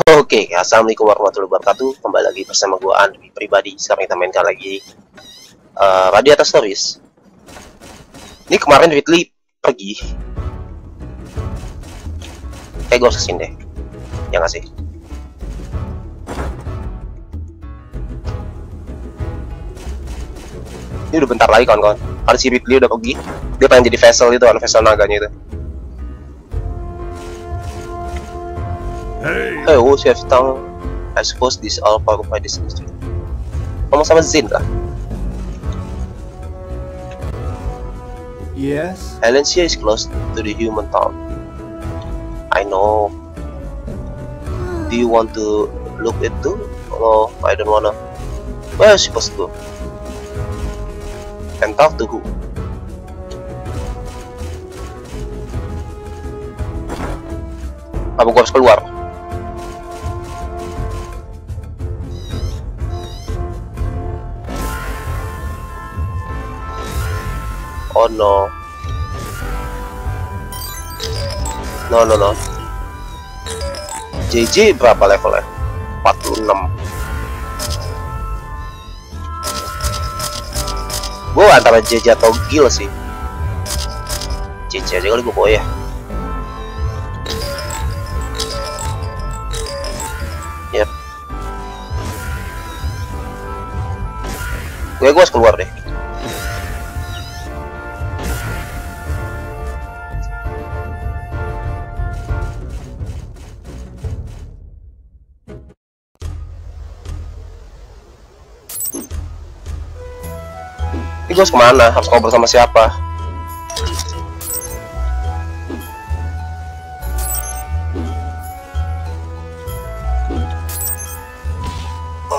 Oke, assalamualaikum warahmatullahi wabarakatuh. Kembali lagi bersama gue Andri pribadi. Sekarang kita mainkan lagi uh, Radiata Stories. Ini kemarin Whitley pergi. Kayak gue ke sini deh. Ya nggak sih? Ini udah bentar lagi kawan-kawan. Karena si Whitley udah pergi. Dia pengen jadi vessel itu kan, vessel naganya itu. Hey, Hey, what's your tongue? I suppose this all part of my destiny. Ngomong sama Zin kah? yes? Valencia is close to the human town. I know. Do you want to look it too? No, I don't wanna. Where is supposed to go? And talk to who? Apa gua harus keluar? Oh no. No no no. JJ berapa levelnya? 46. Gue antara JJ atau Gil sih. JJ aja kali gue ya. Gue gue harus keluar deh. Gue harus ke mana? Harus ngobrol sama siapa?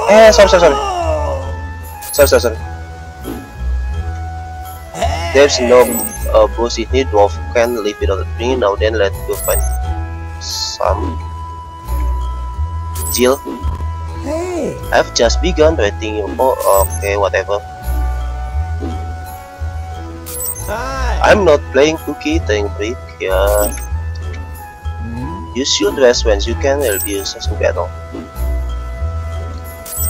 Eh, sorry, sorry, sorry. Sorry, sorry, sorry. There's no uh, boss in here. Dwarf can live without drink. Now then, let's go find some. Jill, Hey! I've just begun writing. Oh, okay, whatever. I'm not playing cookie thing break here. Hmm? You should rest when you can. It'll be to battle.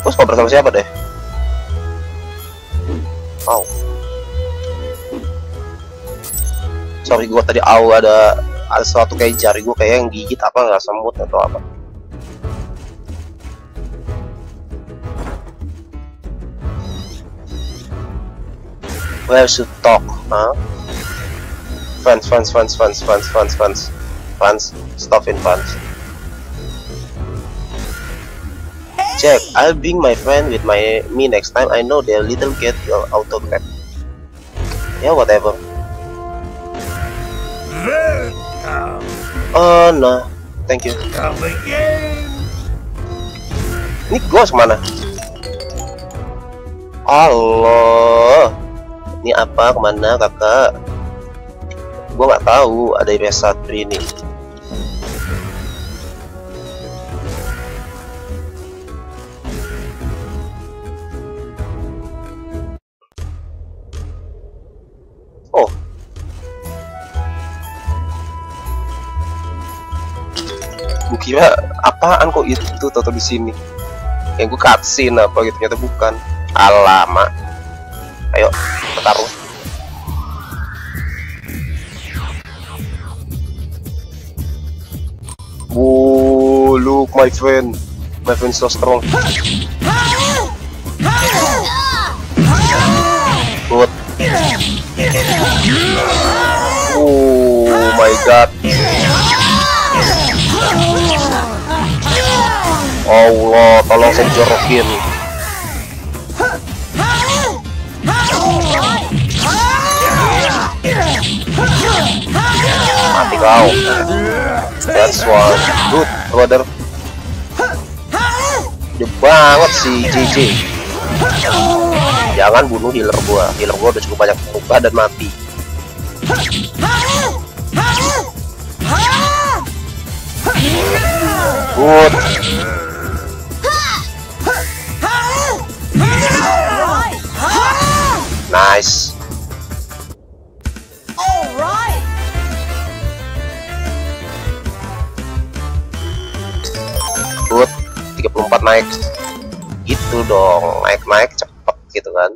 Terus ngobrol sama siapa deh? Au. Sorry gua tadi au ada ada sesuatu kayak jari gua kayak yang gigit apa nggak semut atau apa. Where should talk, huh? Fans, fans, fans, fans, fans, fans, fans, fans, stuff in fans. Jack, I'll bring my friend with my me next time. I know they'll little get uh, your autograph. Yeah, whatever. Welcome! Oh no, thank you. Come again! Ini gua kemana? Allah, ini apa ke mana kakak? Gua nggak tahu ada PS1 ini. Oh. Gue kira apaan kok itu toto di sini. Yang gue cutscene apa gitu ternyata bukan. Alamak. Ayo, bertarung. Whoa, look my friend. My friend so strong. Good. Oh my god. Allah, tolong saya jorokin. Mati kau. That's one. Good, brother. Gede banget si JJ. Jangan bunuh healer gua. Healer gua udah cukup banyak luka dan mati. Good. Nice. lompat naik. Gitu dong. Naik naik cepet gitu kan.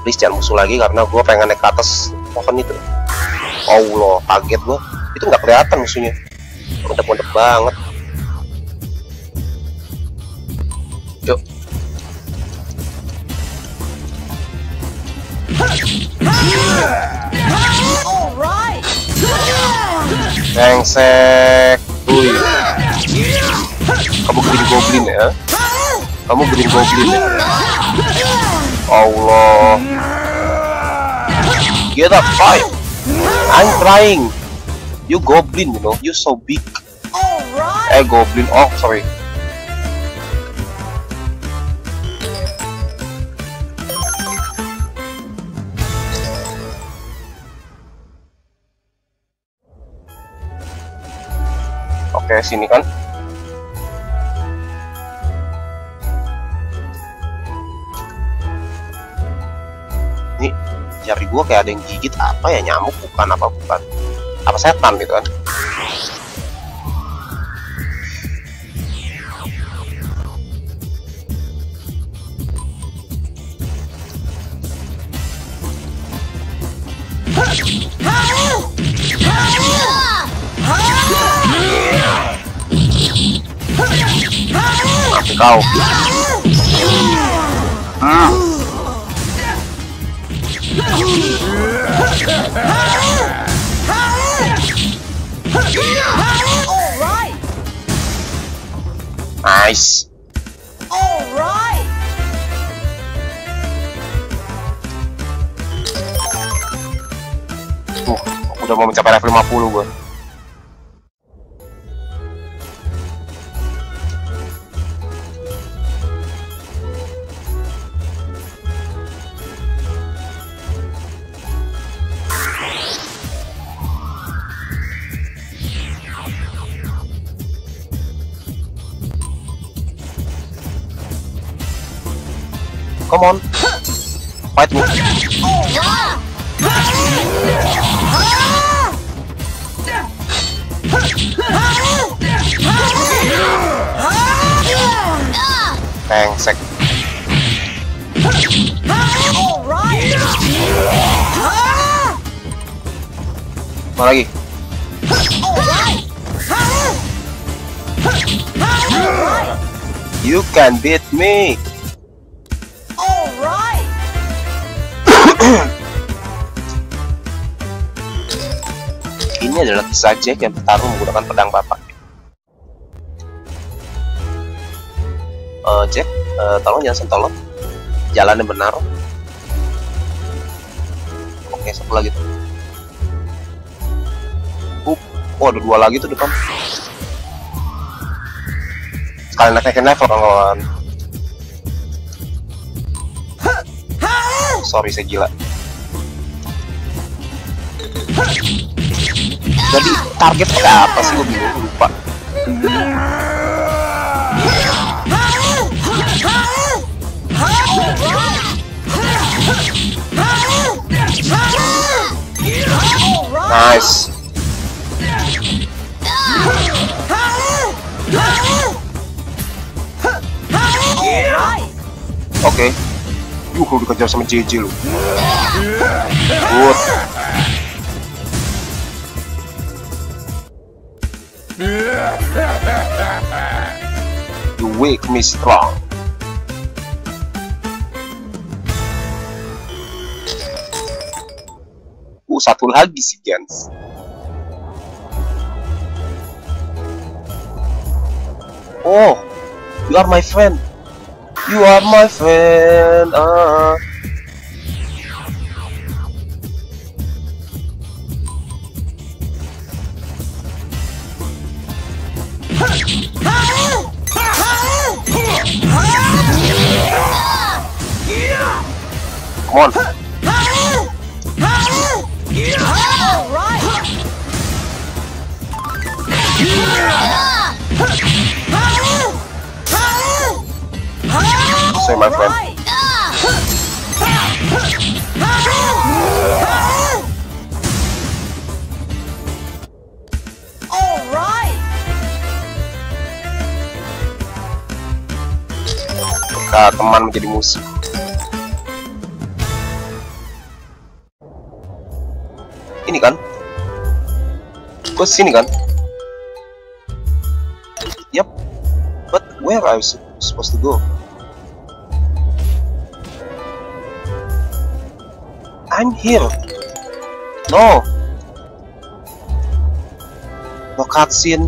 Please jangan musuh lagi karena gue pengen naik ke atas pohon itu. Allah kaget gue itu nggak kelihatan musuhnya. Mendep-mendep banget yuk! Brengsek. Uy. Kamu green goblin ya? Kamu green goblin ya? Allah. Get up, fight. I'm trying. You goblin, you know. You so big. Eh, goblin. Oh, sorry. Oke, sini kan. Ini jari gua kayak ada yang gigit. Apa ya nyamuk? Bukan apa bukan? Apa setan gitu kan kau hmm. Alright! nice Alright! Tuh, udah mau mencapai level 50 gua. Me. Alright! Ini adalah kisah Jack yang bertarung menggunakan pedang bapak. Eh, Jack, eh, tolong jangan sentuh Jalan yang benar. Oke, satu lagi tuh. Uh, oh, ada dua lagi tuh depan. Sekalian naikin level kawan. Sorry, saya gila. Jadi target apa sih gue bingung lupa. Nice. Oke. Yuh, lu dikejar sama JJ lu. Good. You wake me strong. Uh, satu lagi sih, Gens. Oh, you are my friend. You are my friend. Ah. Come on. Menjadi musuh. Ini kan? Gue sini kan? Yep. But where I was supposed to go? I'm here. No. No cutscene.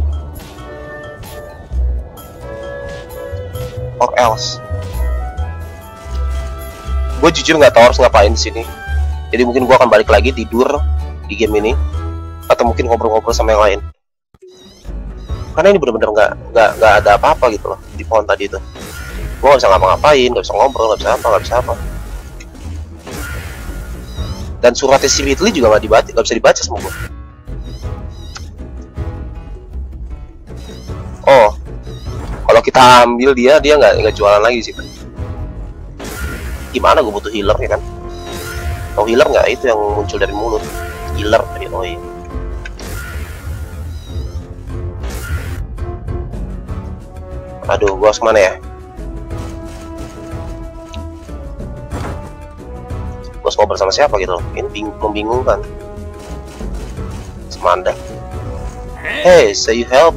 Or else. Gue jujur nggak tahu harus ngapain di sini. Jadi mungkin gue akan balik lagi tidur di game ini, atau mungkin ngobrol-ngobrol sama yang lain. Karena ini bener-bener nggak nggak nggak ada apa-apa gitu loh di pohon tadi itu. Gue nggak bisa ngapa-ngapain, nggak bisa ngobrol, nggak bisa apa, nggak bisa apa dan suratnya si Ridley juga nggak dibaca nggak bisa dibaca sama gue oh kalau kita ambil dia dia nggak nggak jualan lagi sih gimana gue butuh healer ya kan? Tau healer nggak? Itu yang muncul dari mulut. Healer tadi oh iya. Aduh gua harus ke mana ya? Gue harus ngobrol sama siapa gitu? Ini bing membingungkan. Semanda. Hey, so you help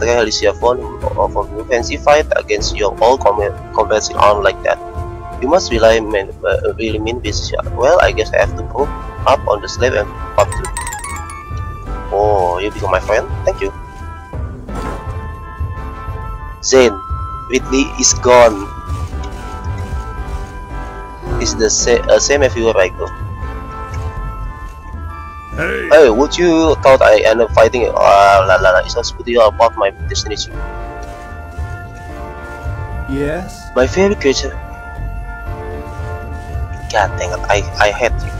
the Alicia phone of a fancy fight against your old convention arm like that. You must rely man, uh, really mean this. Well, I guess I have to prove up on the slave and part two. Oh, you become my friend? Thank you. Zane, Whitley is gone is the sa uh, same everywhere I go. Hey. Hey, would you thought I end up fighting? Uh, la la la. It's not you about my destination. Yes. My favorite creature. God dang it! I I hate you.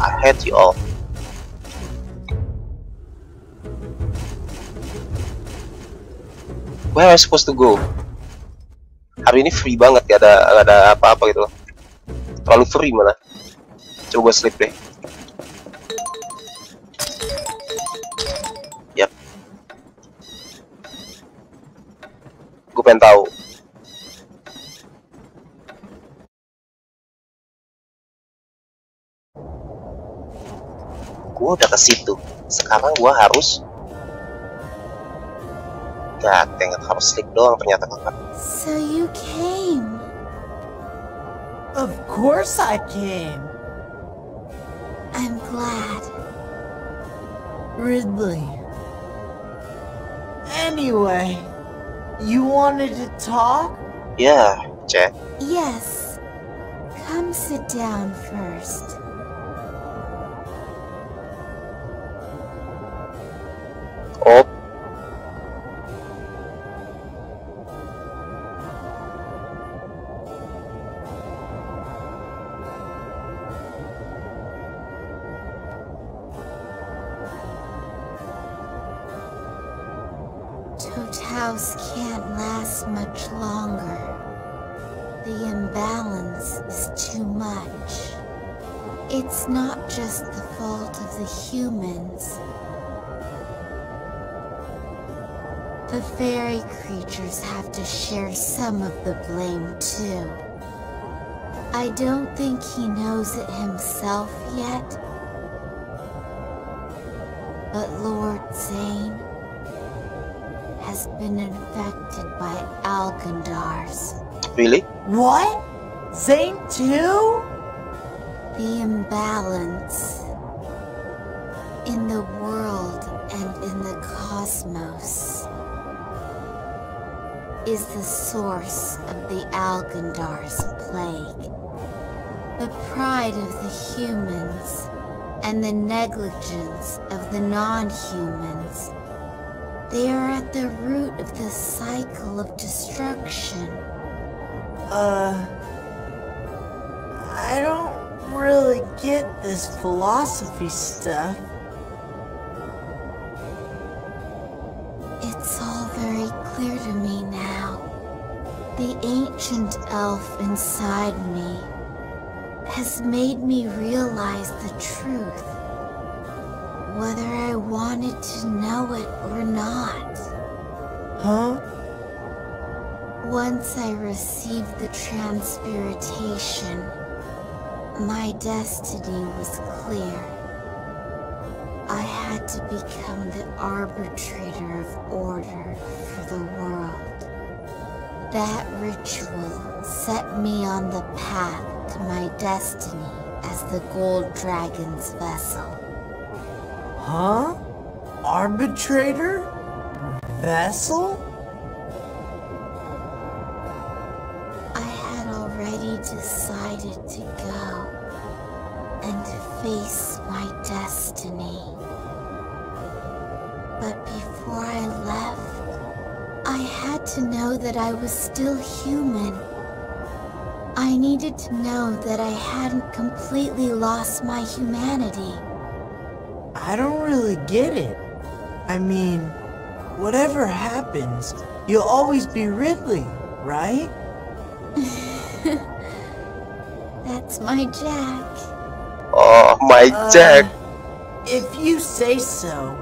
I hate you all. Where am I supposed to go? Hari ini free banget, gak ada gak ada apa-apa gitu terlalu free malah coba sleep deh yap gue pengen tahu gue udah ke situ sekarang gue harus ya tengok harus sleep doang ternyata kakak So you came. Of course I came. I'm glad. Ridley. Anyway, you wanted to talk? ya cek Yes. Come sit down first. Share some of the blame too. I don't think he knows it himself yet. But Lord Zane has been infected by Algandars. really What? Zane too? The imbalance in the world and in the cosmos is the source of the Algandar's plague. The pride of the humans and the negligence of the non-humans. They are at the root of the cycle of destruction. Uh. I don't really get this philosophy stuff. Ancient elf inside me has made me realize the truth. Whether I wanted to know it or not. Huh? Once I received the transpiritation, my destiny was clear. I had to become the arbitrator of order for the world. That ritual set me on the path to my destiny as the Gold Dragon's vessel. Huh? Arbitrator? Vessel? That I was still human. I needed to know that I hadn't completely lost my humanity. I don't really get it. I mean, whatever happens, you'll always be Ridley, right? That's my Jack. Oh, my Uh, Jack. If you say so.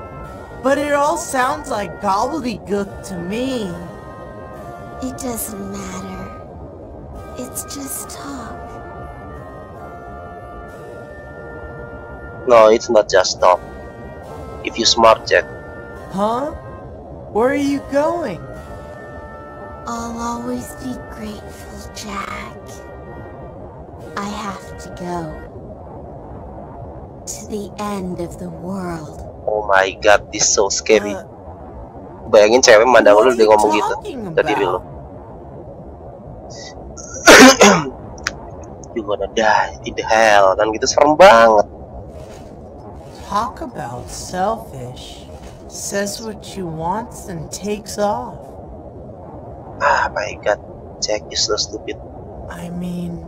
But it all sounds like gobbledygook to me. It doesn't matter. It's just talk. No, it's not just talk. If you smart, Jack. Huh? Where are you going? I'll always be grateful, Jack. I have to go. To the end of the world. Oh my god, this is so scary. Uh, Bayangin cewek mandang lu are dia ngomong gitu talking ke lu. You gonna die in the hell kan gitu serem banget. Talk about selfish. Says what you wants and takes off. Ah my god, Jack is so stupid. I mean,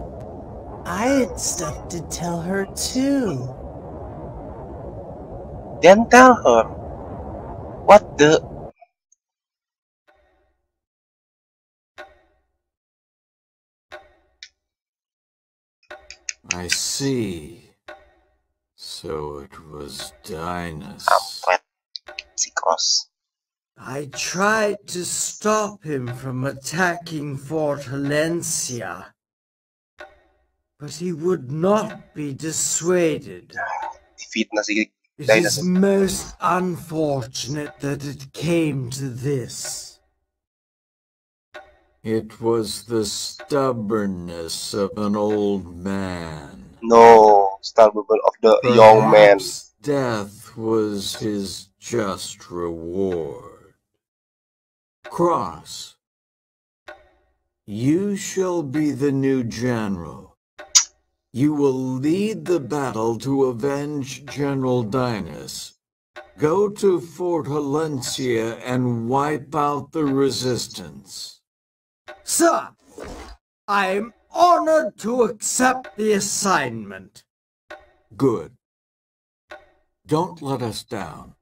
I had stuff to tell her too. Then tell her. What the? I see. So it was Dinus. Kampret. I tried to stop him from attacking Fort Valencia, but he would not be dissuaded. Defeat na si It Dinus. is most unfortunate that it came to this. It was the stubbornness of an old man. No, Starbuckle of the young man. Death was his just reward. Cross, you shall be the new general. You will lead the battle to avenge General Dinus. Go to Fort Valencia and wipe out the resistance. Sir, I am honored to accept the assignment. Good. Don't let us down.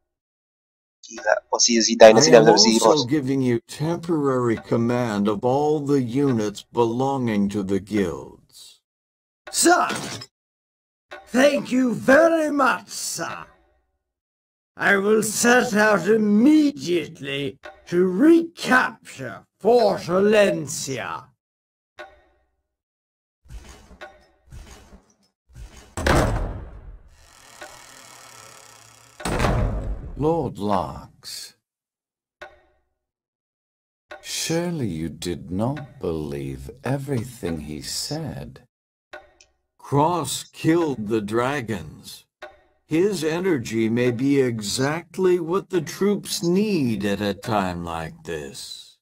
Gila, posisi si I Dinus am tidak bisa si also giving you temporary command of all the units belonging to the guilds. Sir, thank you very much, sir. I will set out immediately to recapture Fort Valencia. Lord Larks, surely you did not believe everything he said. Cross killed the dragons. His energy may be exactly what the troops need at a time like this.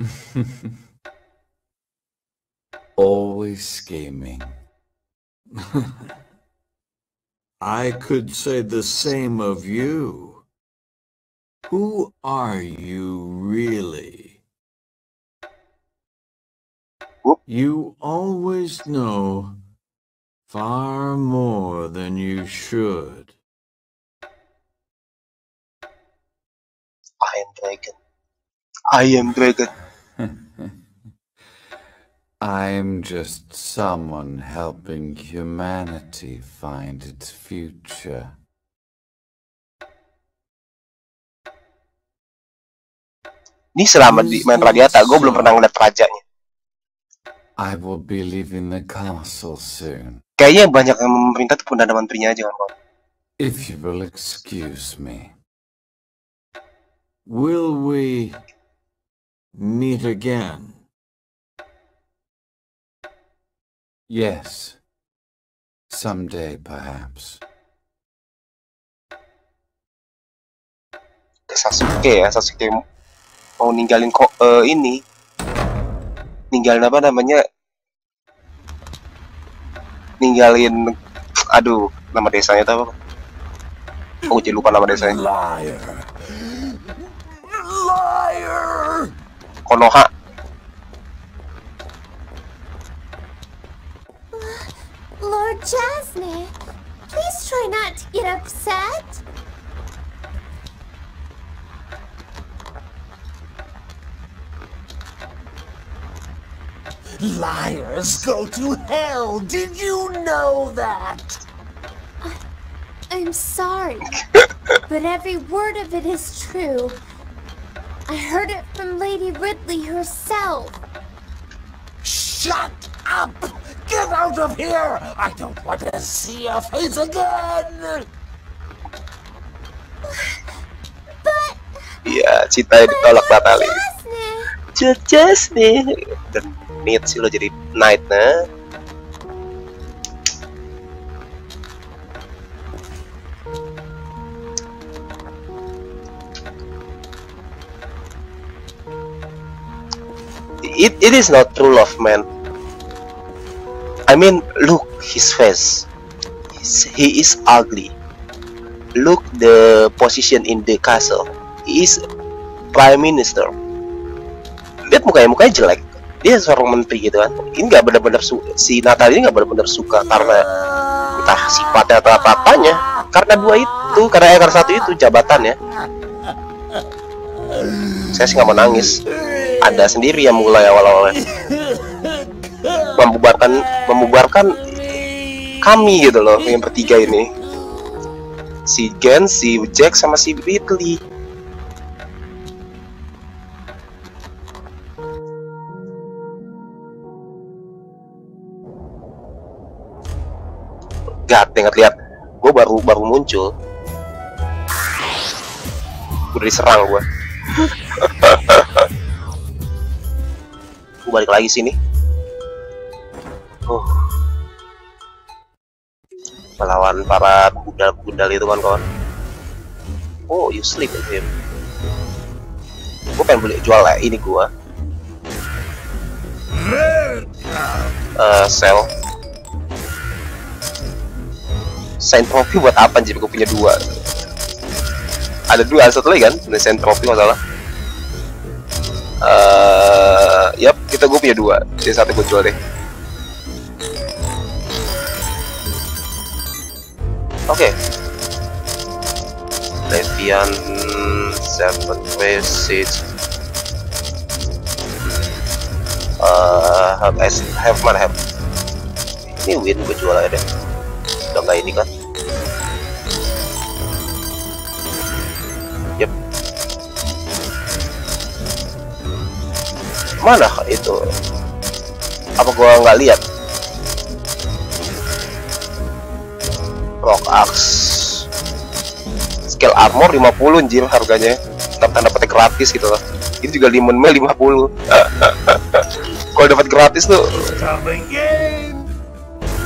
Always scheming. I could say the same of you. Who are you really? You always know far more than you should. I am Dragon. I am Dragon. I'm just someone helping humanity find its future. Ini selama di main Radiata, gue belum pernah ngeliat rajanya. I will be leaving the castle soon. Kayaknya banyak yang memerintah tuh perdana menterinya aja kan, kawan. If you will excuse me. Will we meet again? Yes. Someday, perhaps. Ke Sasuke ya, Sasuke mau ninggalin kok eh, ini. Ninggalin apa namanya? Ninggalin aduh, nama desanya tuh apa? Oh, jadi lupa nama desanya. Liar! Liar! Konoha. Lord Jasne, please try not to get upset. Liars go to hell! Did you know that? I'm sorry, but every word of it is true. I heard it from Lady Ridley herself. Shut up! Get out of here! I don't want to see your face again! But Iya, cinta yang ditolak batali. Jasne, Just nih. Dan niat sih lo jadi knight nah. It, it is not true love, man. I mean, look his face. He's, he is ugly. Look the position in the castle. He is prime minister lihat mukanya mukanya jelek dia seorang menteri gitu kan. Ini nggak benar-benar si Natal ini nggak benar-benar suka karena entah sifatnya atau apa apanya karena dua itu karena ekor satu itu jabatannya saya sih nggak mau nangis. Ada sendiri yang mulai awal-awalnya. Membubarkan membubarkan kami gitu loh yang bertiga ini. Si Gen, si Jack sama si Ridley Gak, ingat lihat, gue baru baru muncul, udah diserang gue. gue balik lagi sini. Oh. Melawan para budal-budal itu kan kawan. Oh, you sleep with him. Gue pengen beli jual lah ini gue. Eh, sell. Saint Trophy buat apa anjir? Gue punya dua. Ada dua ada satu lagi kan? Ada Saint Trophy nggak salah. Eh, yap kita gue punya dua. Jadi satu gue jual deh. Oke. Levian Seven Message uh, have, have mana have? Ini win gue jual aja deh udah nggak ini kan Yep. mana itu? Apa gua nggak lihat? Rock axe skill armor 50 anjir harganya. Tanda petik gratis gitu loh ini juga limon mail 50 kalau dapat gratis tuh.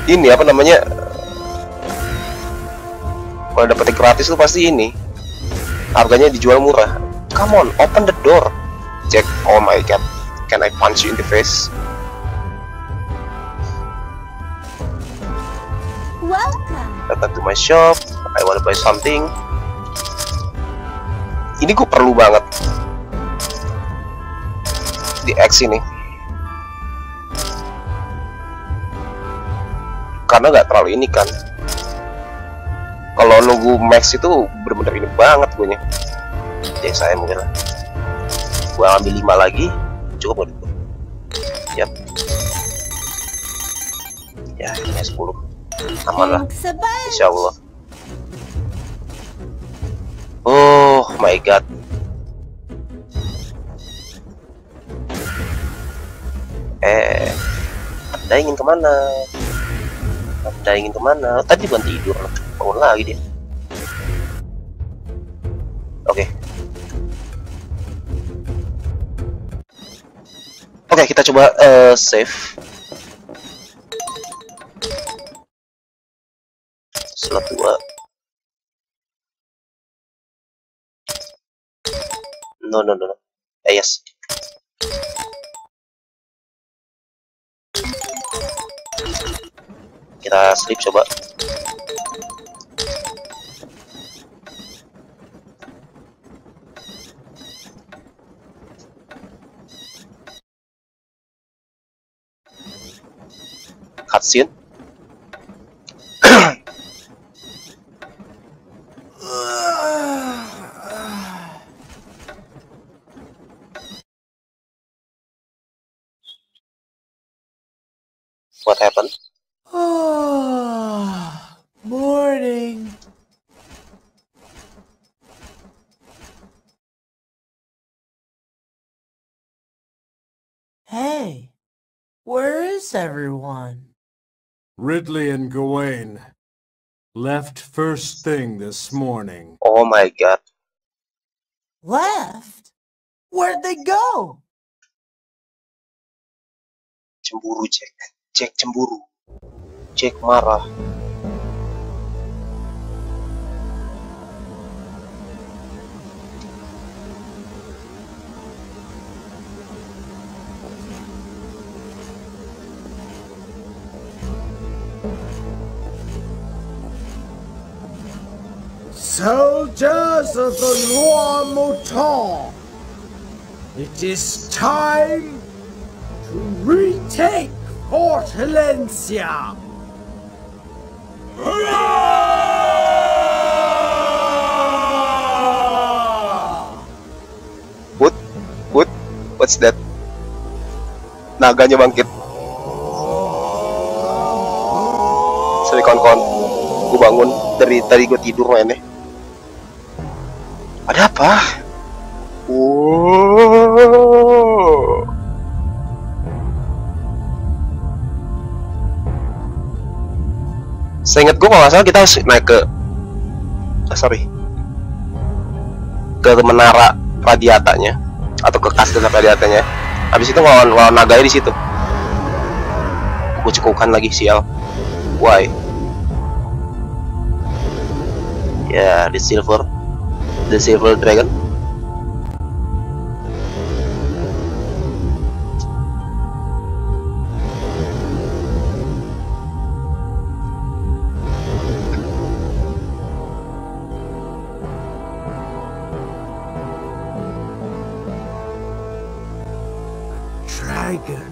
Ini apa namanya kalau dapat gratis tuh pasti ini. Harganya dijual murah. Come on open the door. Jack oh my god. Can I punch you in the face? Welcome. datang to my shop. I wanna buy something. Ini gue perlu banget. Di X ini. Karena nggak terlalu ini kan kalau logo max itu bener-bener ini banget gue nya ya saya mungkin lah. Gue ambil 5 lagi cukup gak Yap. ya, ya ini 10 aman lah. Insya Allah oh my god. Eh anda ingin ke mana? Anda ingin ke mana? Tadi bukan tidur. loh bangun lagi dia. Oke. Oke kita coba uh, save. Slot 2 no no no, no. Eh, yes. Kita sleep coba cutscene what happened Oh, morning. Hey, where is everyone? Ridley and Gawain left first thing this morning. oh my god Left? Where'd they go? cemburu Jack Jack cemburu Jack marah Soldiers of the Roi Mouton, it is time to retake Fort Valencia. What? What? What's that? Naganya bangkit. Sorry kawan-kawan, gue bangun dari tadi gue tidur mainnya. Ada apa? Wow. Seingat gue kalau nggak salah kita harus naik ke, ah, sorry, ke menara radiatanya atau ke kastil radiatanya. Habis itu lawan lawan naganya di situ. Gue cukupkan lagi sial. Why? Ya, the silver, the silver dragon. Dragon.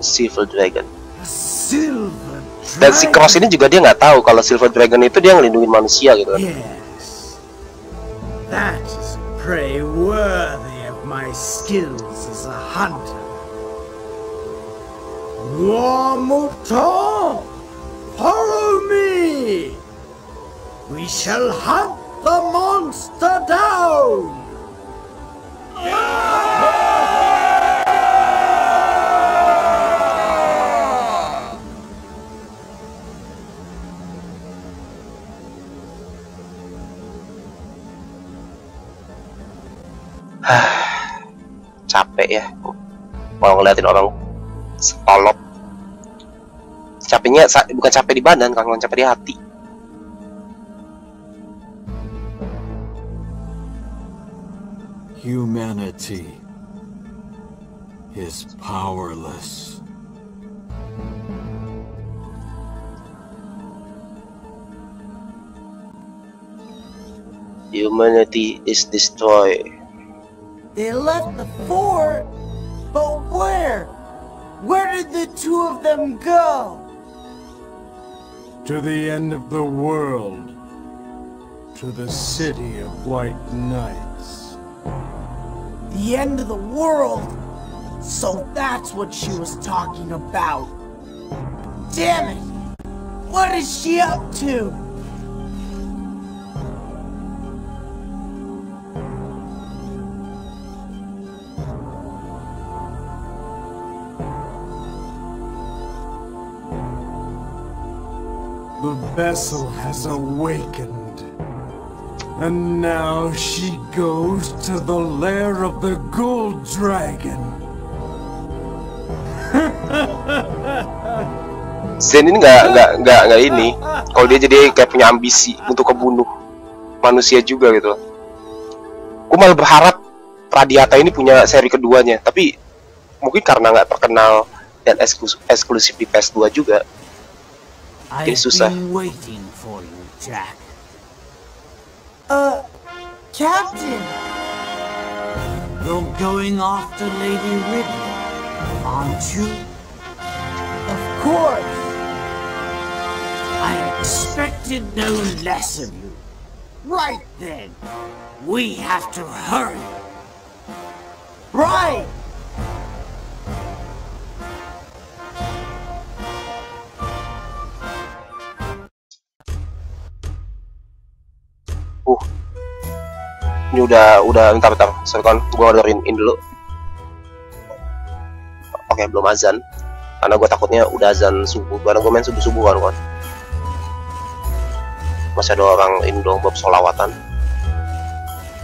Silver dragon. Silver Dan si. Cross ini juga dia nggak tahu kalau Silver Dragon itu dia ngelindungin manusia gitu kan. Yes. Skills as a hunter. Mouton, follow me. We shall hunt the monster down. Capek ya. Mau ngeliatin orang setolop. Capeknya bukan capek di badan, kan capek di hati. Humanity is powerless. Humanity is destroyed. They left the fort, but where? Where did the two of them go? To the end of the world. To the city of white knights. The end of the world. So that's what she was talking about. Damn it! What is she up to? The vessel has awakened. And now she goes to the lair of the gold dragon. Zen ini nggak nggak nggak nggak ini. Kalau dia jadi kayak punya ambisi untuk kebunuh manusia juga gitu. Gue malah berharap Radiata ini punya seri keduanya, tapi mungkin karena nggak terkenal dan eksklusif, eksklusif di PS2 juga. Susah. been waiting for you, Jack. Uh, Captain! You're going after Lady Ridley, aren't you? Of course! I expected no less of you. Right then, we have to hurry. Right! Uh, ini udah udah bentar bentar. Sorry gue orderin in dulu. Oke, belum azan. Karena gue takutnya udah azan subuh. Karena gue main subuh subuh kan kan. Masih ada orang ini dong bab solawatan.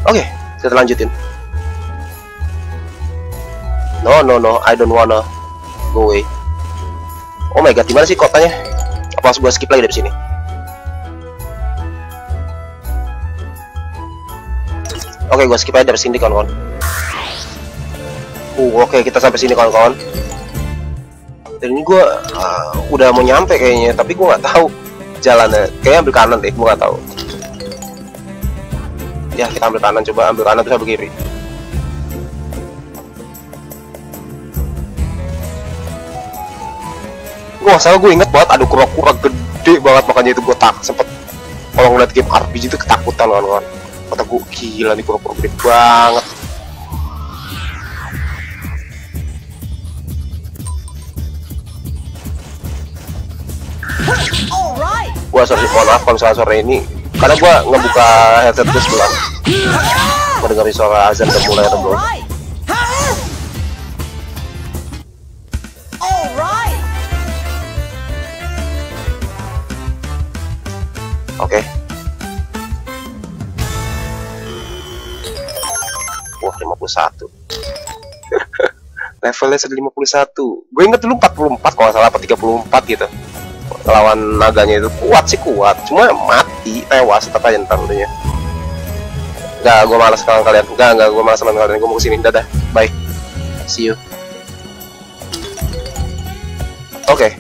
Oke, kita lanjutin. No no no, I don't wanna go away. Oh my god, gimana sih kotanya? Apa harus gue skip lagi dari sini? Oke, gue skip aja dari sini kawan-kawan. Uh, oke kita sampai sini kawan-kawan. Dan ini gue uh, udah mau nyampe kayaknya, tapi gue nggak tahu jalannya. Kayaknya ambil kanan deh, gue nggak tahu. Ya kita ambil kanan, coba ambil kanan terus ambil kiri. Gue salah gue inget banget ada kura-kura gede banget makanya itu gue tak sempet kalau ngeliat game RPG itu ketakutan kawan-kawan kata gue gila nih kura-kura gede banget. Gua sorry mohon maaf kalau misalnya sore ini. Karena gua ngebuka headset gue sebelah dengerin suara azan udah mulai ada levelnya sudah 51 gue inget dulu 44 kalau salah apa 34 gitu. Lawan naganya itu kuat sih kuat. Cuma mati tewas tetap aja ntar dulunya Enggak, gue malas sama kalian. Enggak, enggak, gue malas sama kalian. Gue mau ke sini, dadah, bye. See you. Oke.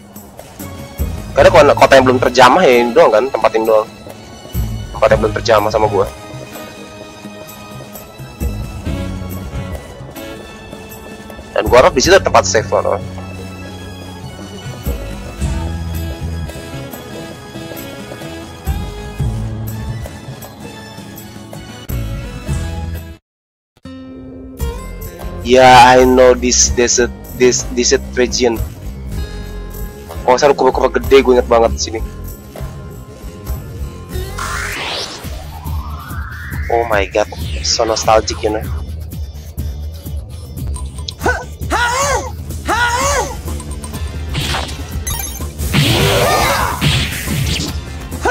Karena kota, yang belum terjamah ya ini doang kan, tempat ini doang. Tempat yang belum terjamah sama gue Harap di situ tempat save loh Yeah, I know this desert this desert region. Oh, saya kura-kura gede gue inget banget di sini. Oh my god, so nostalgic you know.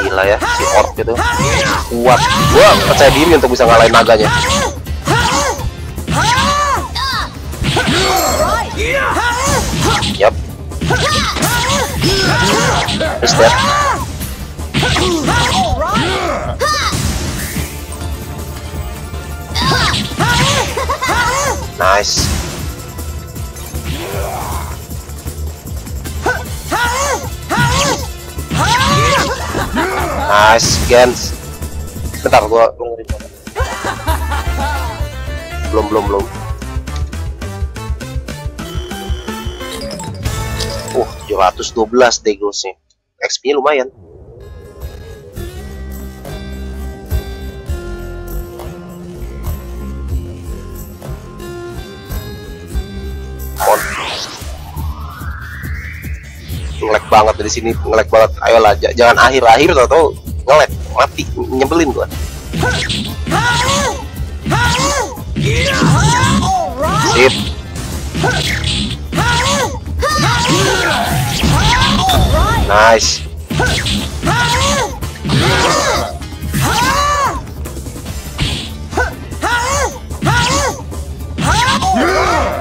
Gila ya, si orc gitu. Kuat. Gua percaya diri untuk bisa ngalahin naganya. Yep. Is that? Nice. Nice, Gens. Bentar, gua banget. Belum, belum, belum. Uh, 712 Degosnya. XP-nya lumayan. On ngelek banget dari sini ngelek banget. Ayo ayolah jangan akhir-akhir tau tau ngelek mati nyebelin gua. Sip. Nice.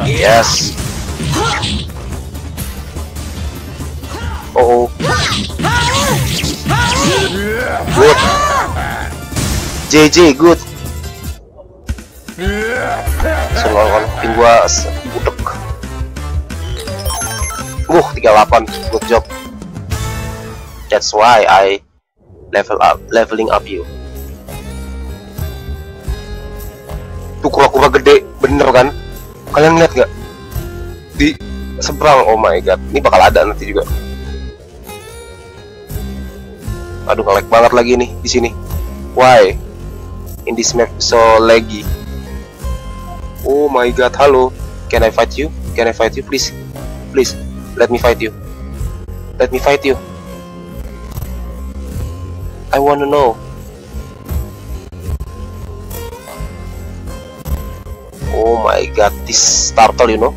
Yes. Oh. Good. JJ good. Selalu tim gua budek. Uh, 38. Good job. That's why I level up, leveling up you. Tuh kura-kura gede, bener kan? Kalian lihat nggak? Di seberang, oh my god, ini bakal ada nanti juga. Aduh, ngelag banget lagi nih di sini. Why? In this map so laggy. Oh my god, halo. Can I fight you? Can I fight you, please? Please, let me fight you. Let me fight you. I wanna know. Oh my god, this turtle, you know?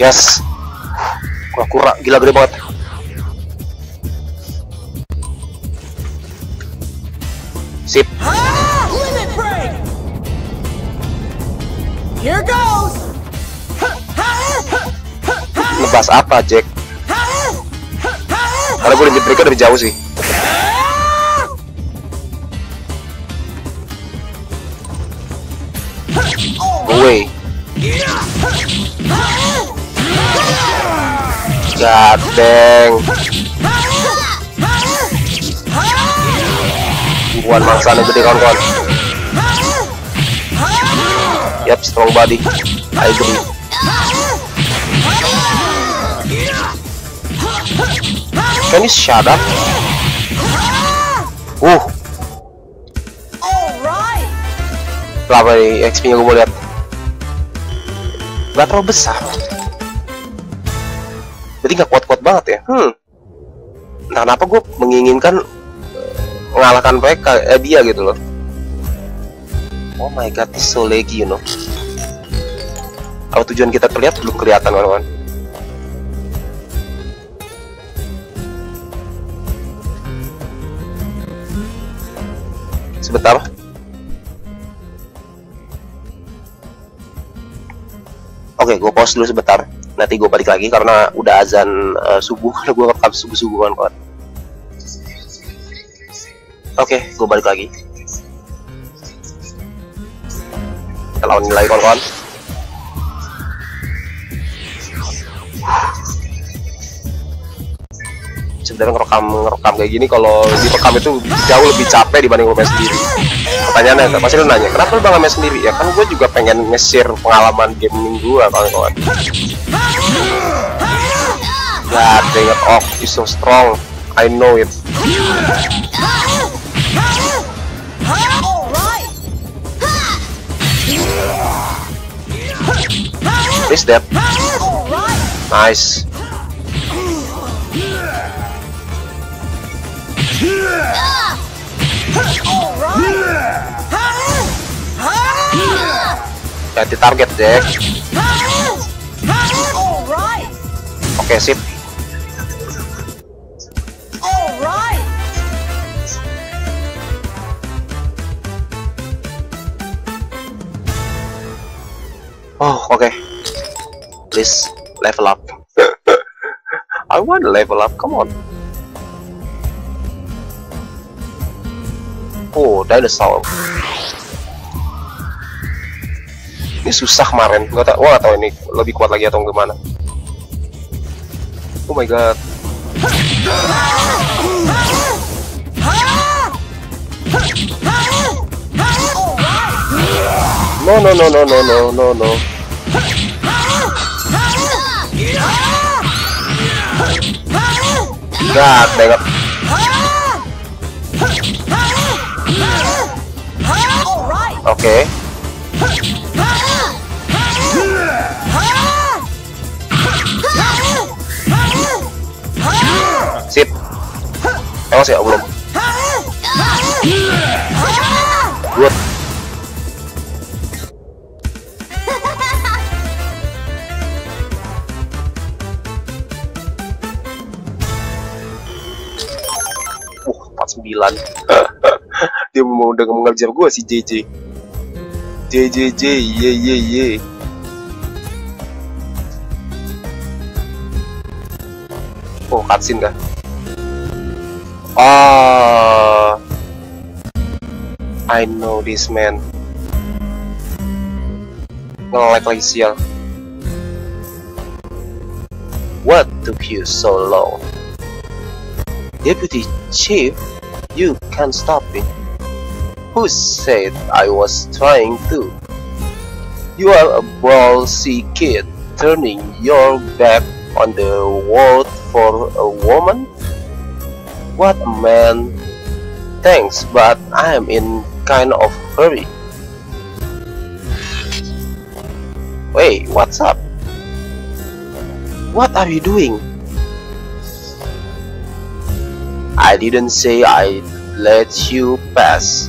Yes. Kura-kura, gila gede banget. Sip. Limit break! Here goes! Nebas apa, Jack? Karena gue limit breaker lebih jauh sih. Away. God dang. Buruan mangsanya gede kawan-kawan. Yap, strong body. I agree. Can you shut up? Uh, berapa nih XP nya gue mau lihat Gak terlalu besar Berarti gak kuat-kuat banget ya Hmm Nah kenapa gue menginginkan Mengalahkan mereka, eh, dia gitu loh Oh my god, this so laggy you know Apa tujuan kita terlihat belum kelihatan kawan-kawan Sebentar Oke, gue pause dulu sebentar. Nanti gue balik lagi karena udah azan eh, subuh. Karena gue rekam subuh subuhan kawan. Oke, gue balik lagi. Kita lawan nilai kawan-kawan. Sebenarnya ngerekam ngerekam kayak gini kalau direkam itu jauh lebih capek dibanding gue main sendiri. Pertanyaannya, pasti lu nanya, kenapa lu bang main sendiri? Ya kan gue juga pengen nge-share pengalaman gaming gue kawan-kawan. God dang it, Ock is so strong. I know it. That Alright! nice? Ganti target, Jack. Oke, sip. Oh, oke. Please level up. I want level up. Come on. Oh, dinosaur. Ini susah kemarin. Gak tau, gua gak tau ini lebih kuat lagi atau gimana. Oh my god. No no no no no no no no. Oke. Sip. Emang sih, oh, belum. Good. Uh, 49. Dia mau udah mengajar gua si JJ. JJJ, ye ye ye. Oh, cutscene kah? Ah, I know this man. Nge-lag lagi sial. What took you so long? Deputy Chief, you can't stop me. Who said I was trying to? You are a ballsy kid turning your back on the world for a woman? What a man. Thanks, but I am in kind of hurry. Wait, what's up? What are you doing? I didn't say I'd let you pass.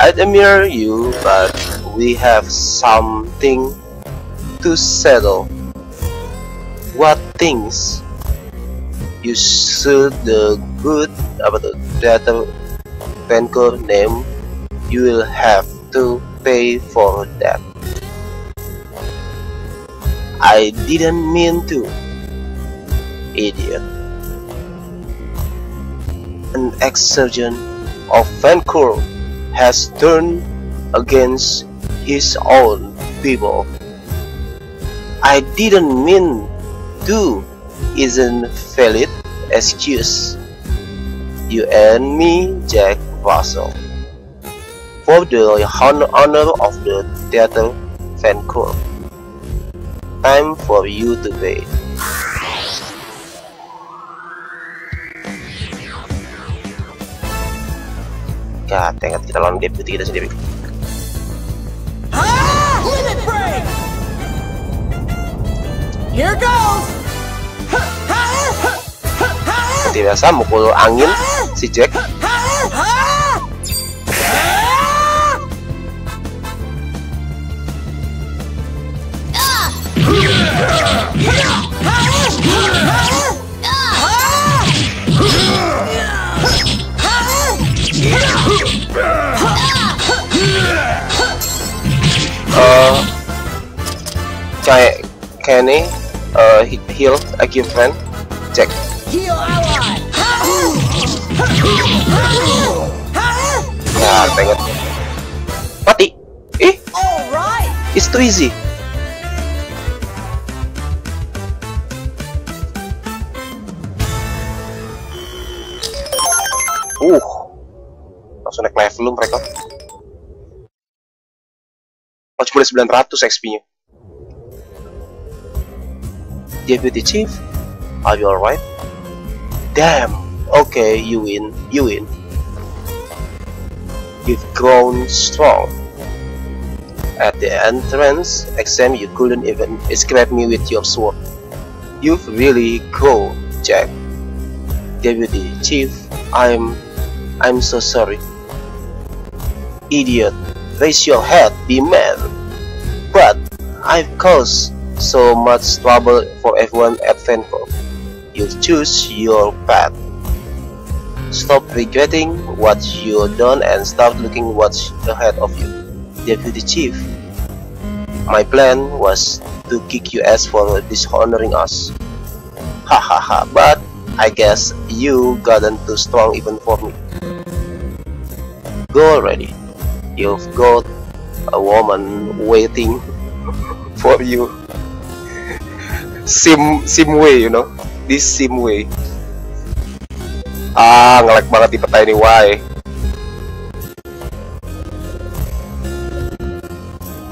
I'd admire you, but we have something to settle. What things? You should the good about the data banker name. You will have to pay for that. I didn't mean to. Idiot. An ex-surgeon of Vancouver has turned against his own people. I didn't mean to isn't valid excuse. You and me, Jack Russell. For the honor of the theater Vancouver. Time for you to pay. It, kita lawan deputy kita sendiri. Ah! Limit break! Here goes! Seperti biasa, mukul angin si Jack. Uh, Kenny uh, he- heal a gift friend Jack Heal ally! ya pengen mati ih Alright! it's too easy langsung naik level lu mereka. Oh cuma 900 XP nya Deputy Chief are you alright? Damn okay you win you win. You've grown strong. At the entrance exam you couldn't even escape me with your sword. You've really grown Jack. Deputy Chief I'm I'm so sorry idiot. Raise your head be man but I've caused so much trouble for everyone at Vancouver you choose your path. Stop regretting what you've done and start looking what's ahead of you. Deputy Chief my plan was to kick you ass for dishonoring us. Ha ha ha, but I guess you gotten too strong even for me. Go already you've got a woman waiting for you. Sim sim way you know. This sim way. Ah ngelag banget di peta ini why?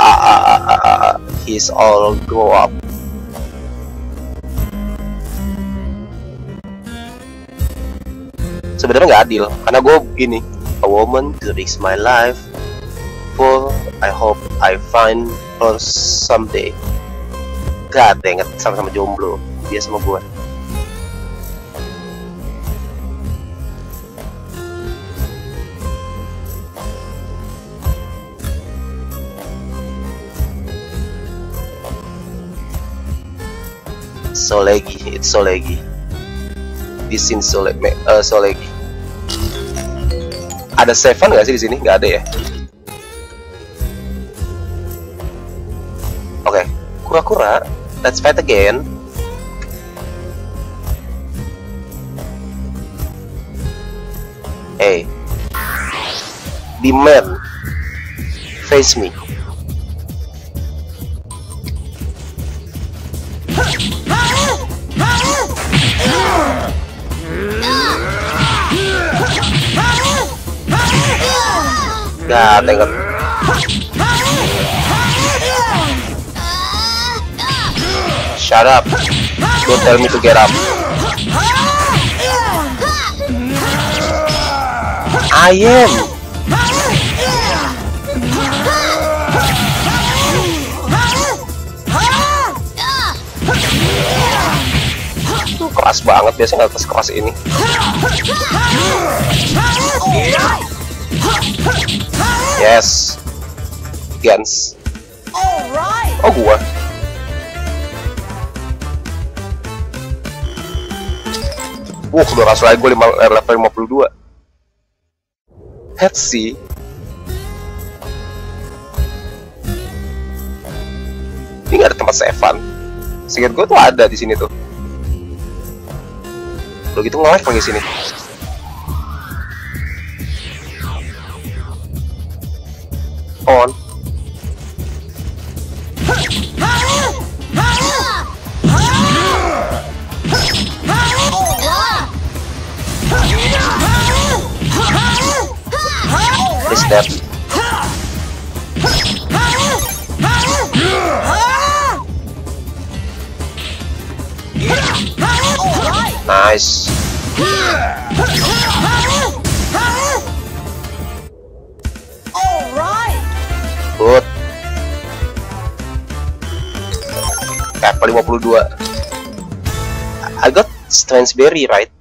Ah, ah, ah, ah, ah, ah. he's all grow up. Sebenarnya nggak adil karena gue gini. A woman to risk my life for I hope I find her someday God dang it, sama-sama jomblo dia sama gue Solegi, it's Solegi. This scene Sole, uh, Solegi. Ada Seven nggak sih di sini? Nggak ada ya. Kura-kura. Let's fight again. Hey, the man, face me. God dang Shut up. Don't tell me to get up. I am. Keras banget biasanya nggak keras ini. Yes. Gans. Oh gua. Wuh, udah langsung lagi gue eh, level 52 Let's see. Ini gak ada tempat sevan Seingat gue tuh ada di sini tuh. Udah gitu nge-live lagi sini. On Level 52 I got Strange Berry, right?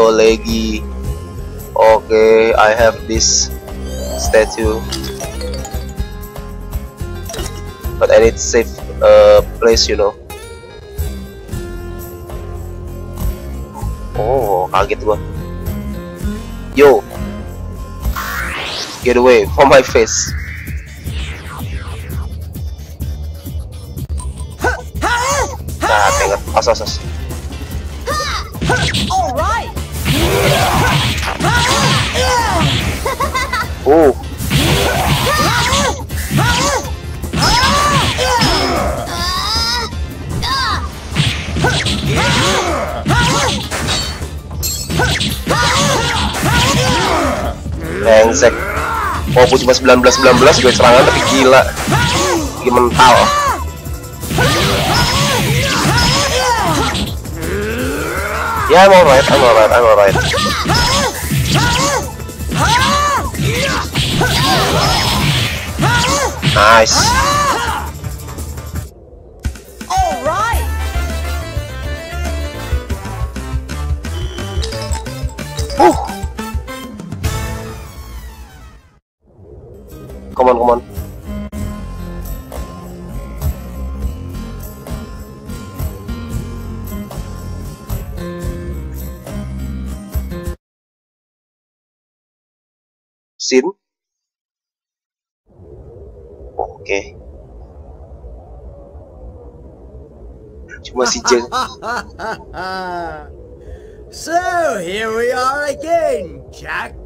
So laggy. Okay, I have this statue. But I need safe uh, place, you know. Oh, kaget gua. Yo. Get away from my face. Nah, tengok. As, as, as. Oh, brengsek. Walaupun cuma 19-19 gue serangan tapi gila. Lagi mental. Ya, I'm alright, I'm alright, I'm alright. Nice. Ah! All right. Come on, come on. Sin. Okay. cuma si Jen so here we are again Jack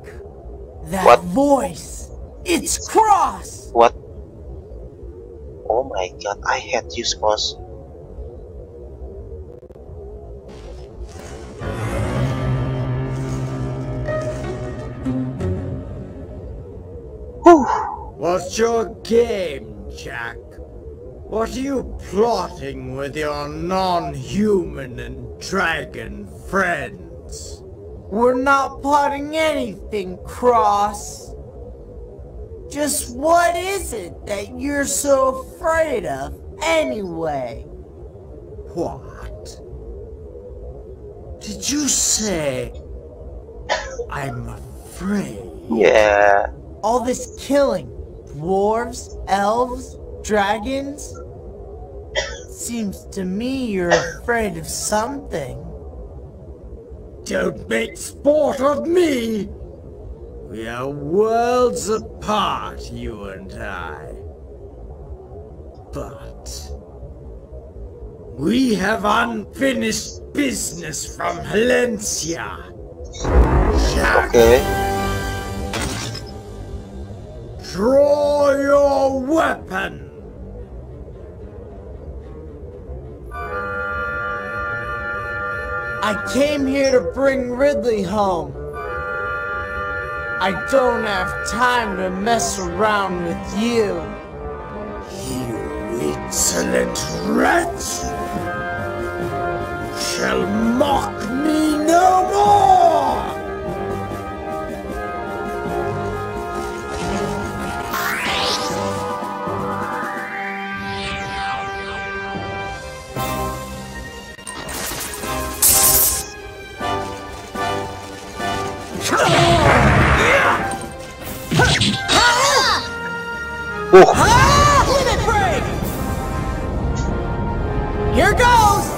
That What? voice! It's Cross! what oh my god I hate you Cross Whew. What's your game, Jack? What are you plotting with your non-human and dragon friends? We're not plotting anything, Cross. Just what is it that you're so afraid of, anyway? What? Did you say I'm afraid? yeah All this killing, dwarves, elves, dragons? Seems to me you're afraid of something. Don't make sport of me! We are worlds apart, you and I. But... We have unfinished business from Halencia. Jack, oke draw your weapon! I came here to bring Ridley home. I don't have time to mess around with you. You insolent wretch! You Shall mock me no more! Uh Limit break! Here goes!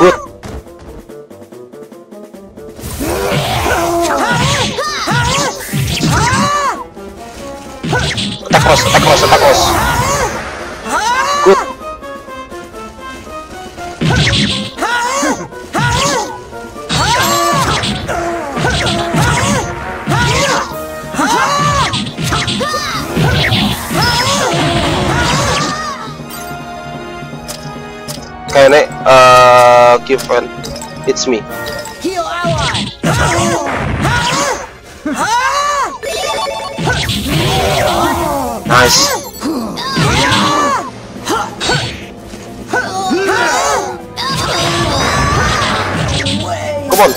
good attack cross attack cross attack Can I uh give? It's me. Heal ally! Nice. Come on.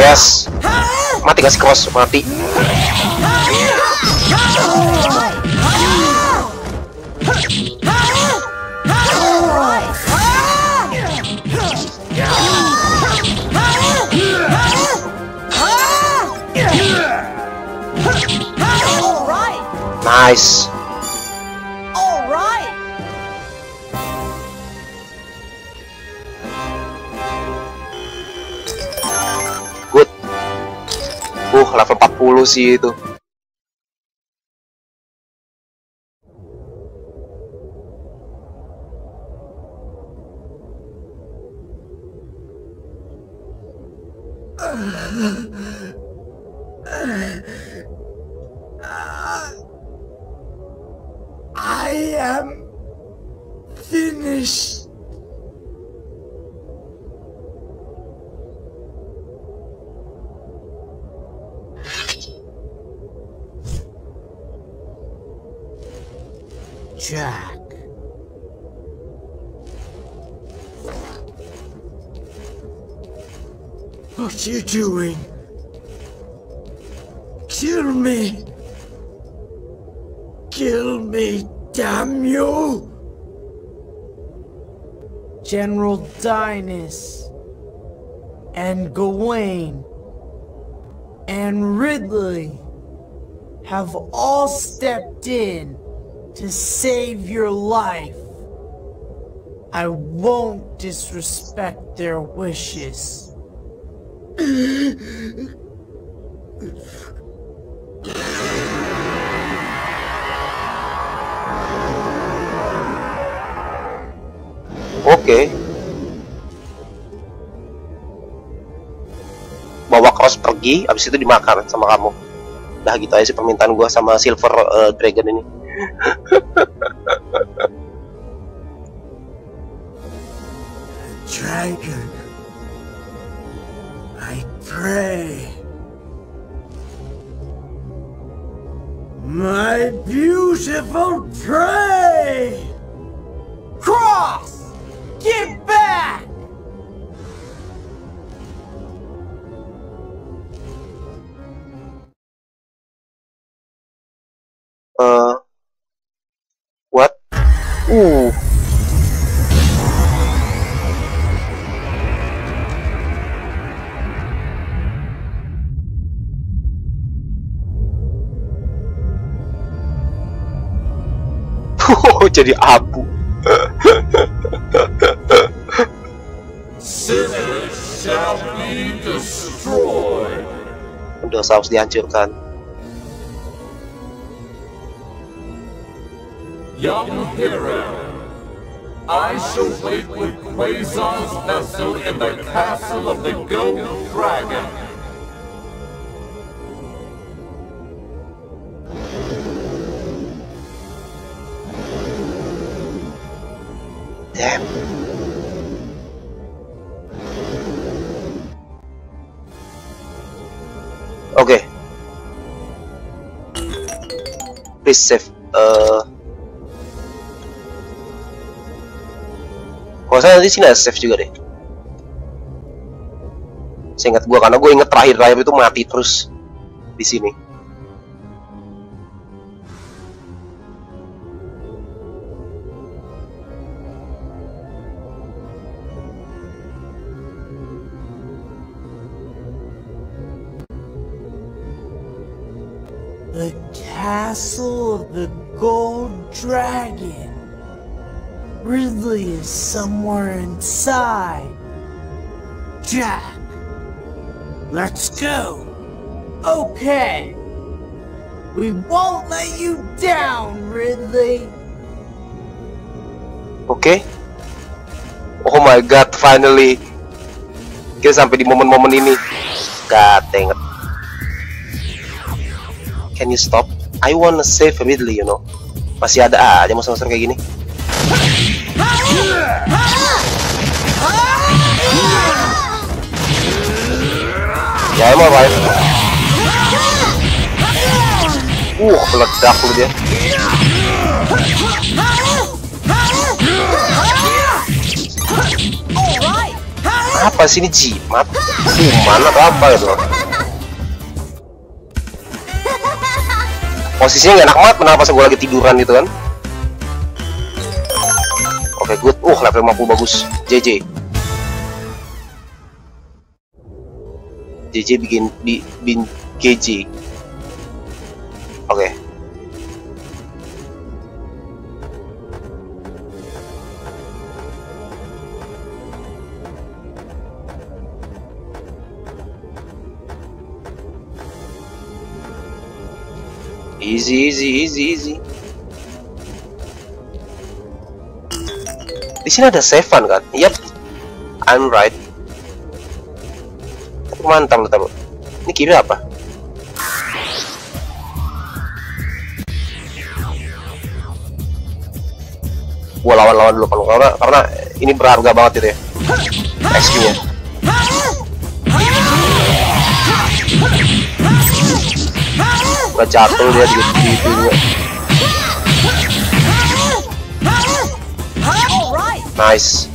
Yes. Mati kasih cross, mati. Nice. Alright! Good. Uh, level 40 sih itu. And Gawain and Ridley have all stepped in to save your life. I won't disrespect their wishes. Oke. Cross pergi, abis itu dimakan sama kamu. Dah gitu aja sih permintaan gua sama Silver uh, Dragon ini. Dragon, I pray. My beautiful prey! Cross! Get jadi abu. Sinners shall be destroyed. Dosa harus dihancurkan. Young hero, I shall wait with Quasar's vessel in the castle of the Gold Dragon. Please save. Uh... Kalau saya nanti sini ada save juga deh. Saya ingat gua karena gue inget terakhir terakhir itu mati terus di sini. Finally. Kita sampai di momen-momen ini. It. Can you stop? I wanna save Ridley, you know. Masih ada aja masa-masa kayak gini. Ya emang Ryan. Uh, meledak lu dia. Apa sih ini jimat? Kuman atau apa gitu? Posisinya nggak enak banget, kenapa pas gue lagi tiduran gitu kan? Oke, good. Uh, level 50 bagus. JJ. JJ bikin bi, bin GJ. Oke. Easy, easy, easy, easy. Di sini ada Seven kan? Yap. I'm right. Mantap lu taruh. Ini kiri apa? Gua lawan-lawan dulu kalau karena karena ini berharga banget gitu ya. XP-nya. Udah jatuh dia di itunya. Nice.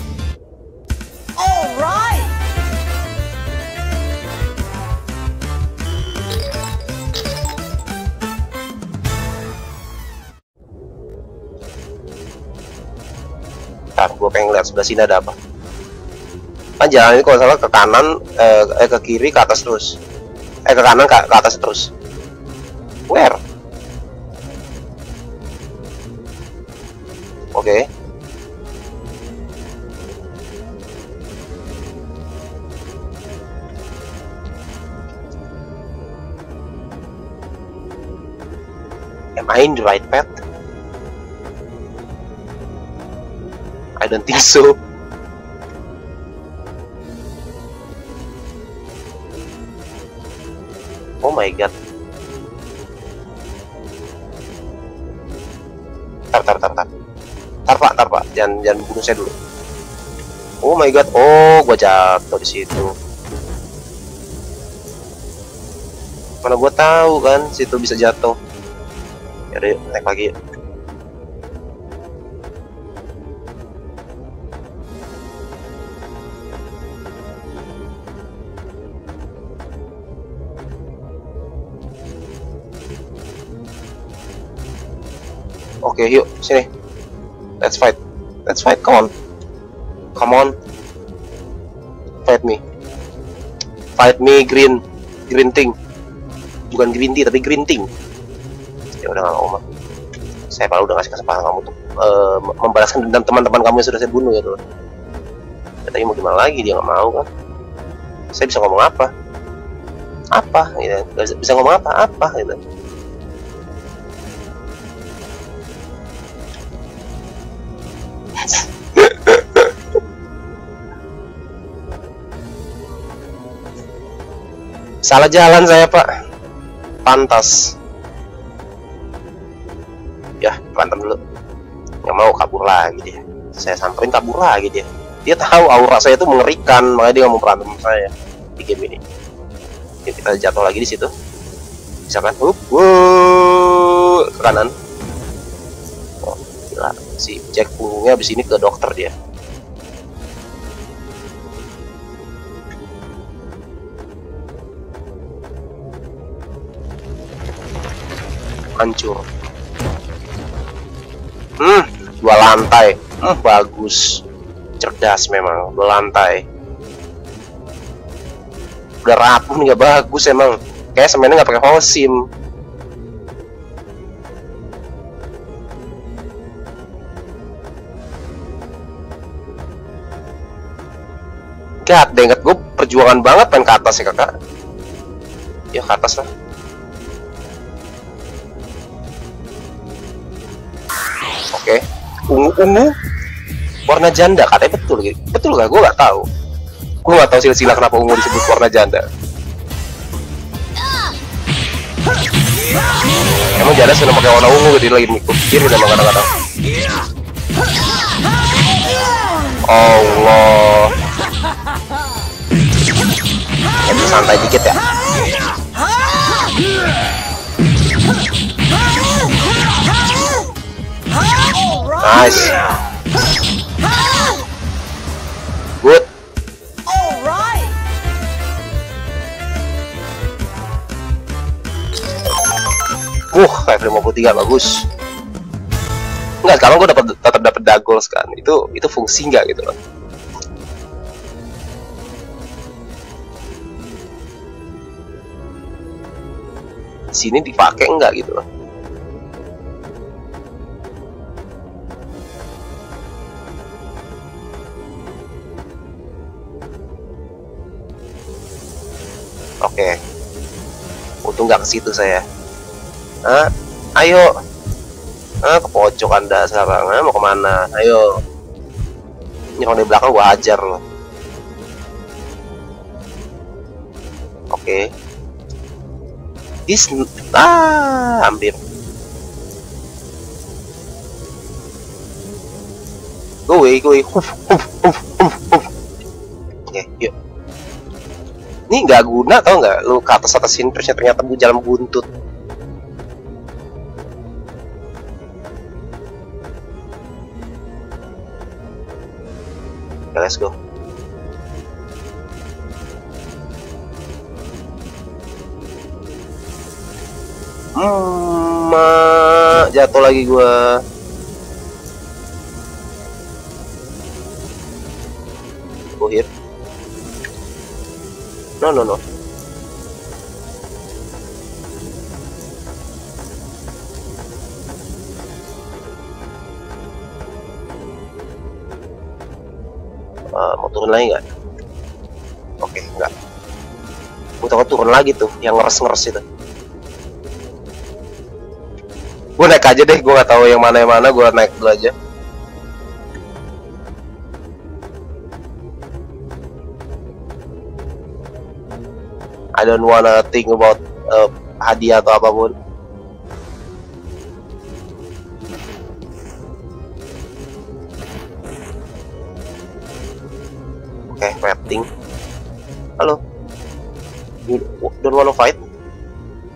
Gue pengen lihat sebelah sini ada apa. Kan jalan ini kalau salah ke kanan, eh, eh ke kiri, ke atas terus. Eh ke kanan, ke, ke atas terus. Where? Oke. Am I in the right path? I don't think so. Oh my god. Tar, tar, tar, tar. Tar pak, tar pak. Jangan, jangan bunuh saya dulu. Oh my god. Oh, gua jatuh di situ. Mana gua tahu kan, situ bisa jatuh. Yuk, naik lagi. Oke, yuk sini. Let's fight. Let's fight. Come on. Come on. Fight me. Fight me, green, green thing. Bukan green tea, tapi green thing. Ya udah nggak mah. Saya malah udah ngasih kesempatan kamu untuk eh, membalaskan dendam teman-teman kamu yang sudah saya bunuh gitu. Ya, tapi mau gimana lagi dia nggak mau kan? Saya bisa ngomong apa? Apa? Ya, bisa ngomong apa? Apa? Gitu. Salah jalan saya pak. Pantas. Ya berantem dulu. Nggak mau kabur lagi dia. Saya samperin kabur lagi dia. Dia tahu aura saya itu mengerikan Makanya dia mau berantem saya Di game ini. Kita jatuh lagi di situ. Bisa kan? Wuh, ke kanan. Oh gila. Si Jack punggungnya abis ini ke dokter dia hancur. Hmm, dua lantai. Hmm, bagus. Cerdas memang, dua lantai. Udah rapuh nih, nggak bagus emang. Kayak semennya nggak pakai hosim. God, inget gue perjuangan banget pengen ke atas ya kakak. Ya ke atas lah. Oke, ungu-ungu warna janda katanya betul gitu. Betul gak? Gue nggak tahu. Gue nggak tahu silsilah kenapa ungu disebut warna janda. Emang janda sudah pakai warna ungu jadi lagi mikir memang kadang-kadang. Allah. Ya, santai dikit ya. Nice. Good. Uh, kayak 53 bagus. Enggak, sekarang gue dapat tetap dapat dagol kan. Itu itu fungsi nggak gitu loh. Sini dipakai enggak gitu loh. Oke. Untung nggak ke situ saya. Hah? Ayo. Ah, ke pojok anda sekarang. Ah, mau ke mana? Ayo. Ini kalau di belakang gua hajar loh. Oke. This ah hampir. Go away, go away. Oke, yuk. Ini nggak guna tau nggak? Lu ke atas atasin terusnya ternyata bu jalan buntut. Oke, let's go. Hmm, jatuh lagi gua. Go here. No, no, no. Uh, mau turun lagi nggak? Oke, okay, nggak. Gue takut turun lagi tuh, yang ngeres-ngeres itu. Gue naik aja deh, gue nggak tahu yang mana yang mana, gue naik dulu aja. I don't wanna think about uh, hadiah atau apa pun Oke, okay, rating. Halo. Don't wanna fight?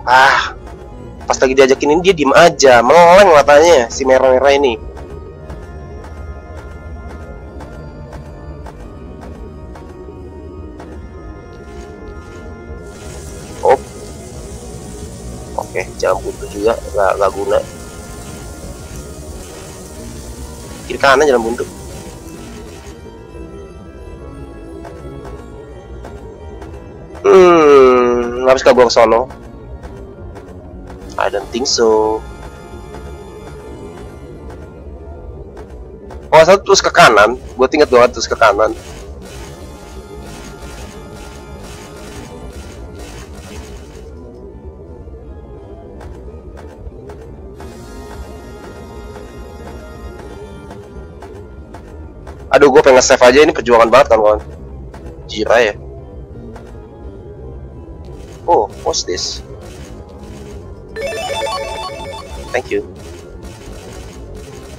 Ah, pas lagi diajakin ini dia diem aja, meleng matanya si merah-merah ini. Nggak nggak guna. Kiri kanan jalan buntu. Hmm, habis gua ke sono? I don't think so. Oh, satu terus ke kanan. Gue tinggal doang terus ke kanan. Aduh, gue pengen save aja ini perjuangan banget kan, kawan. Jira ya. Oh, what's this? Thank you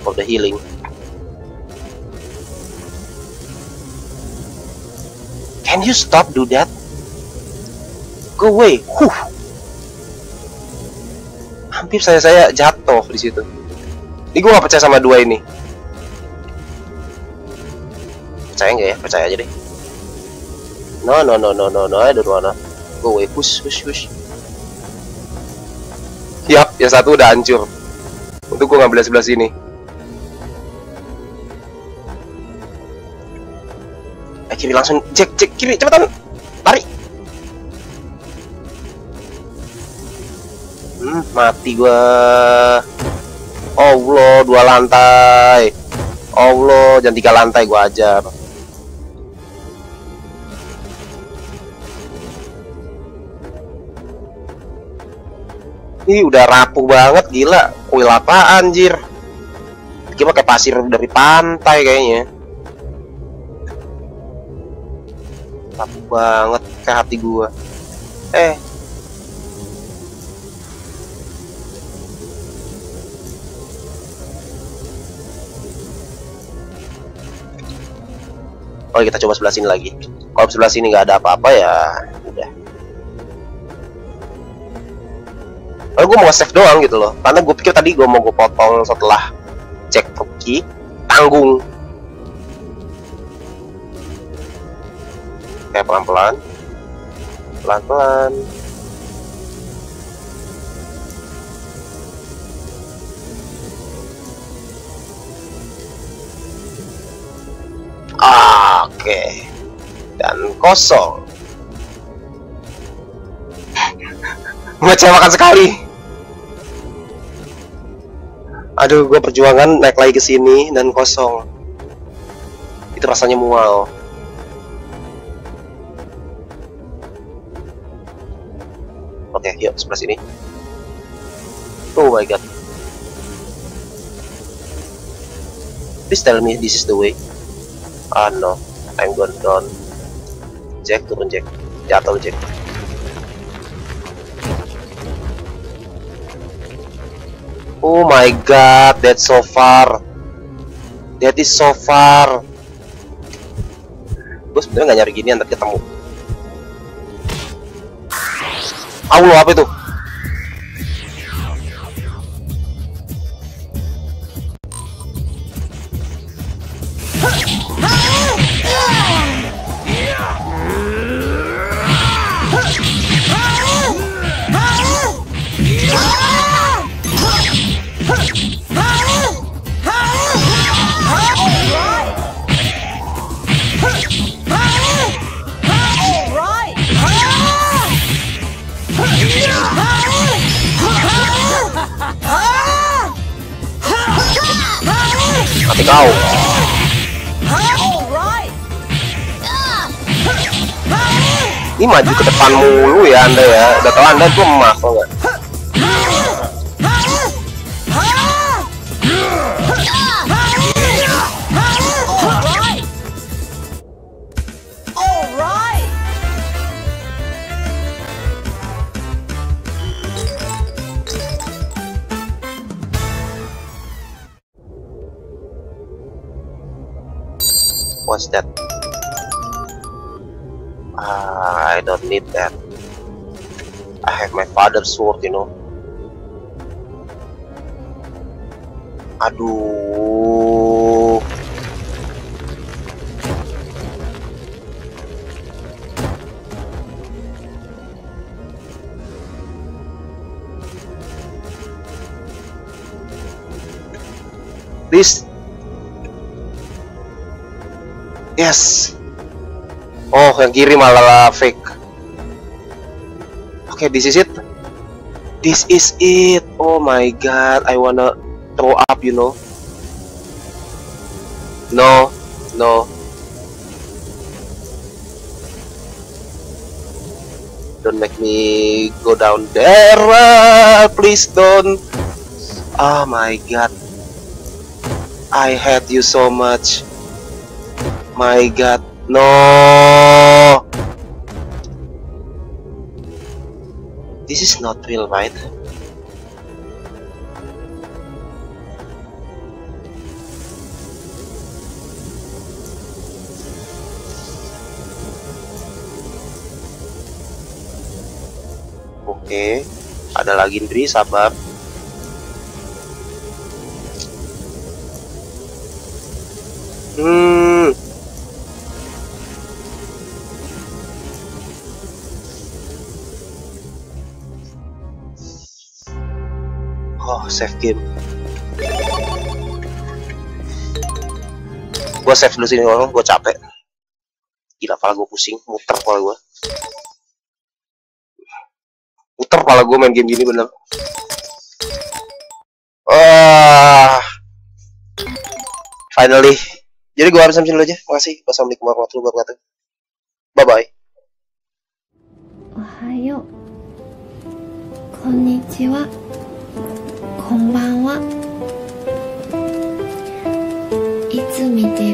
for the healing. Can you stop do that? Go away. Huh. Hampir saya saya jatuh di situ. Ini gue gak percaya sama dua ini. Percaya nggak ya? Percaya aja deh. No no no no no no I don't wanna. Go away. Push push push. Yap, yang satu udah hancur. Untuk gue ngambil sebelah sini. Eh, kiri langsung. Jack, Jack, kiri, cepetan. Lari. Hmm, mati gua. Allah, dua lantai. Allah, jangan tiga lantai gua ajar. Ih udah rapuh banget gila. Kuil apa anjir? Kita pakai pasir dari pantai kayaknya. Rapuh banget ke hati gua. Eh. Oke kita coba sebelah sini lagi. Kalau sebelah sini nggak ada apa-apa ya Lalu gue mau save doang gitu loh. Karena gue pikir tadi gue mau gue potong setelah cek hoki Tanggung. Oke pelan-pelan. Pelan-pelan. Oke. Dan kosong. Mengecewakan sekali aduh gue perjuangan naik lagi ke sini dan kosong. Itu rasanya mual. Oke yuk sebelah sini. Oh my god. Please tell me this is the way. Ah no. I'm gone down. Jack turun Jack. Jatuh Jack Oh my god, that's so far. That is so far. Gue sebenernya nggak nyari gini nanti ketemu. Allah apa itu? Kau. Ini maju ke depan mulu ya anda ya. Udah tahu anda gue emas kok? Father's sword, you know. Aduh. This Yes. Oh, yang kiri malah fake. Oke, okay, this is it. This is it. Oh my god, I wanna throw up, you know. No, no. Don't make me go down there. Uh, please don't. Oh my god. I hate you so much. My god, no! This is not real, right? Oke, ada lagi Indri, sabar. save game. Gua save dulu sini orang, gua capek. Gila, kepala gua pusing, muter kepala gua. Muter kepala gua main game gini bener. Wah. Finally. Jadi gua harus sampai sini dulu aja. Makasih. Wassalamualaikum warahmatullahi wabarakatuh. Bye bye. おはようこんにちはこんばん は。いつ見てる